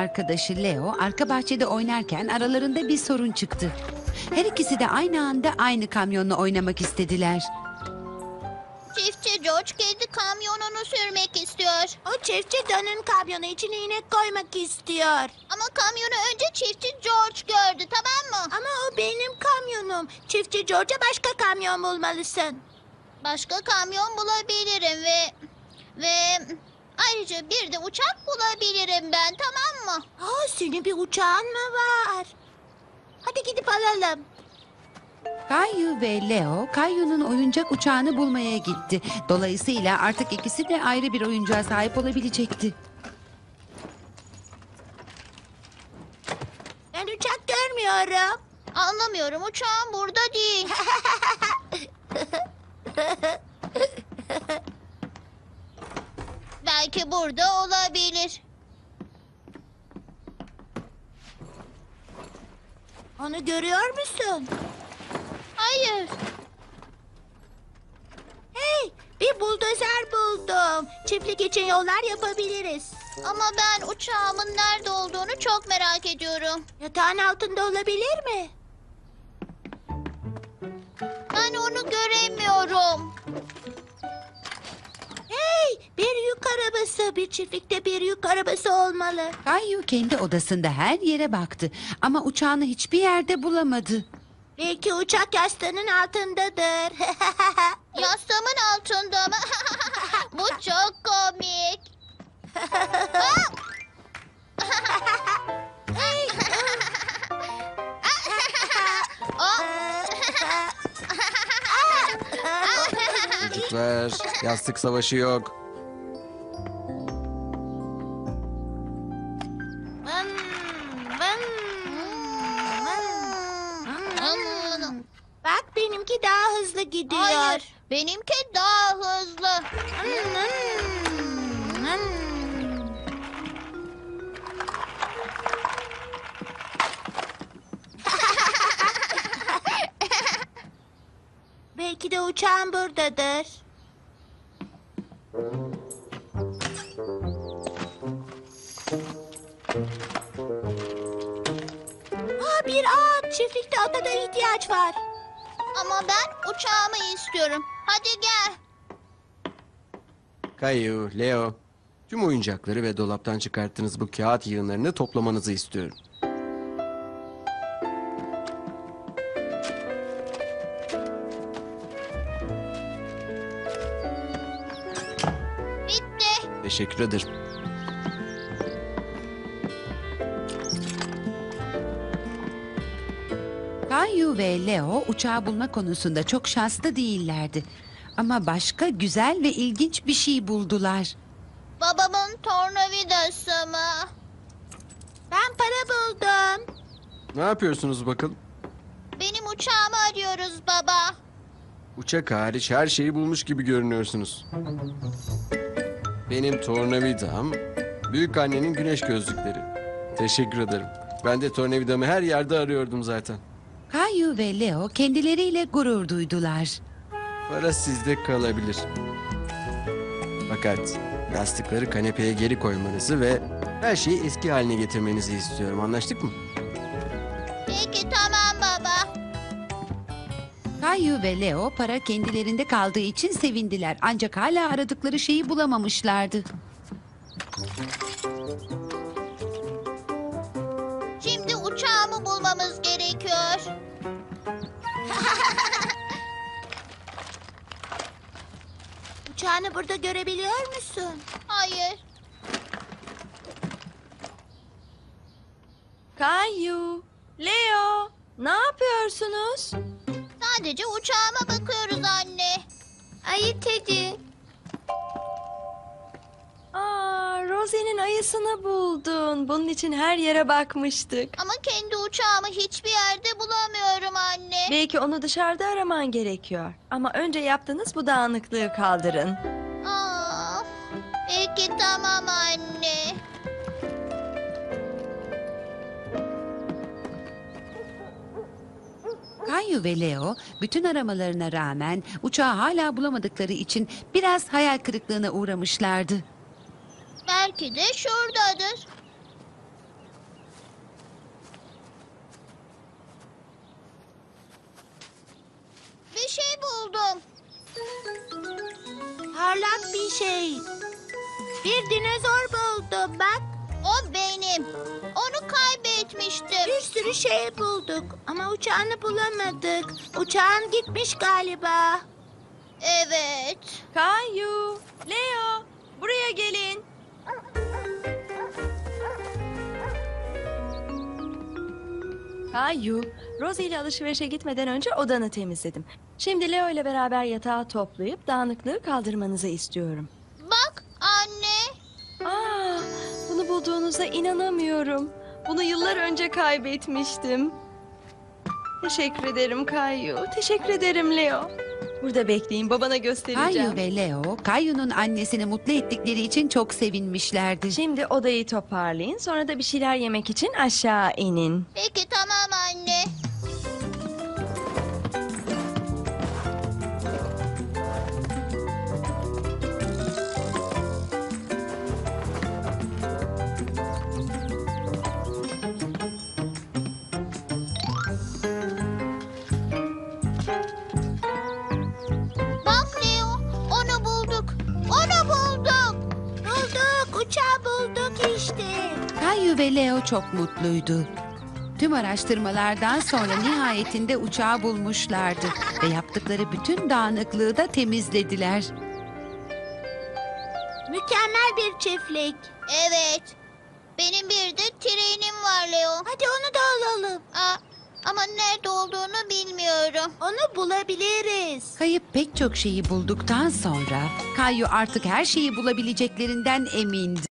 arkadaşı Leo arka bahçede oynarken aralarında bir sorun çıktı. Her ikisi de aynı anda aynı kamyonla oynamak istediler. Çiftçi George kendi kamyonunu sürmek istiyor. O çiftçi Dan'ın kamyonu içine inek koymak istiyor. Ama kamyonu önce çiftçi George gördü tamam mı? Ama o benim kamyonum. Çiftçi George'a başka kamyon bulmalısın. Başka kamyon bulabilirim ve... Ve... Ayrıca bir de uçak bulabilirim ben tamam mı? Aa, senin bir uçağın mı var? Hadi gidip alalım. Kayu ve Leo, Kayu'nun oyuncak uçağını bulmaya gitti. Dolayısıyla artık ikisi de ayrı bir oyuncağa sahip olabilecekti. Ben uçak görmüyorum. Anlamıyorum uçağım burada değil. Belki burada olabilir. Onu görüyor musun? Hayır. Hey, bir buldozer buldum. Çiftlik için yollar yapabiliriz. Ama ben uçağımın nerede olduğunu çok merak ediyorum. Yatağın altında olabilir mi? Ben onu göremiyorum. Hey, bir yük arabası. Bir çiftlikte bir yük arabası olmalı. Kayu kendi odasında her yere baktı ama uçağını hiçbir yerde bulamadı. Belki uçak yastığının altındadır. Yastığımın altında mı? Bu çok komik. Çocuklar, yastık savaşı yok. Bak benimki daha hızlı gidiyor. Hayır, benimki daha hızlı. Belki de uçağın buradadır. Aa, bir at. Çiftlikte ata da ihtiyaç var. Ama ben uçağımı istiyorum. Hadi gel. Kayu, Leo, tüm oyuncakları ve dolaptan çıkarttığınız bu kağıt yığınlarını toplamanızı istiyorum. Bitti. Teşekkür ederim. Kayu ve Leo uçağı bulma konusunda çok şanslı değillerdi. Ama başka güzel ve ilginç bir şey buldular. Babamın tornavidası mı? Ben para buldum. Ne yapıyorsunuz bakalım? Benim uçağımı arıyoruz baba. Uçak hariç her şeyi bulmuş gibi görünüyorsunuz. Benim tornavidam, büyük annenin güneş gözlükleri. Teşekkür ederim. Ben de tornavidamı her yerde arıyordum zaten. Kayu ve Leo kendileriyle gurur duydular. Para sizde kalabilir. Fakat yastıkları kanepeye geri koymanızı ve her şeyi eski haline getirmenizi istiyorum. Anlaştık mı? Kayu ve Leo para kendilerinde kaldığı için sevindiler. Ancak hala aradıkları şeyi bulamamışlardı. Şimdi uçağımı bulmamız gerekiyor. Uçağını burada görebiliyor musun? Hayır. Kayu, Leo, ne yapıyorsunuz? Sadece uçağıma bakıyoruz anne. Ayı Teddy. Aa, Rosie'nin ayısını buldun. Bunun için her yere bakmıştık. Ama kendi uçağımı hiçbir yerde bulamıyorum anne. Belki onu dışarıda araman gerekiyor. Ama önce yaptığınız bu dağınıklığı kaldırın. Aa, peki tamam anne. Kayu ve Leo bütün aramalarına rağmen uçağı hala bulamadıkları için biraz hayal kırıklığına uğramışlardı. Belki de şuradadır. Bir şey buldum. Parlak bir şey. Bir dinozor buldum bak. O benim. Onu kaybettim kaybetmiştim. Bir sürü şey bulduk ama uçağını bulamadık. Uçağın gitmiş galiba. Evet. Kayu, Leo, buraya gelin. Kayu, Rosie ile alışverişe gitmeden önce odanı temizledim. Şimdi Leo ile beraber yatağı toplayıp dağınıklığı kaldırmanızı istiyorum. Bak anne. Aa, bunu bulduğunuza inanamıyorum. Bunu yıllar önce kaybetmiştim. Teşekkür ederim Kayu. Teşekkür ederim Leo. Burada bekleyin babana göstereceğim. Kayu ve Leo, Kayu'nun annesini mutlu ettikleri için çok sevinmişlerdi. Şimdi odayı toparlayın. Sonra da bir şeyler yemek için aşağı inin. Peki tamam anne. Ve Leo çok mutluydu. Tüm araştırmalardan sonra nihayetinde uçağı bulmuşlardı ve yaptıkları bütün dağınıklığı da temizlediler. Mükemmel bir çiftlik. Evet. Benim bir de trenim var Leo. Hadi onu da alalım. Aa, ama nerede olduğunu bilmiyorum. Onu bulabiliriz. Kayıp pek çok şeyi bulduktan sonra Kayu artık her şeyi bulabileceklerinden emindi.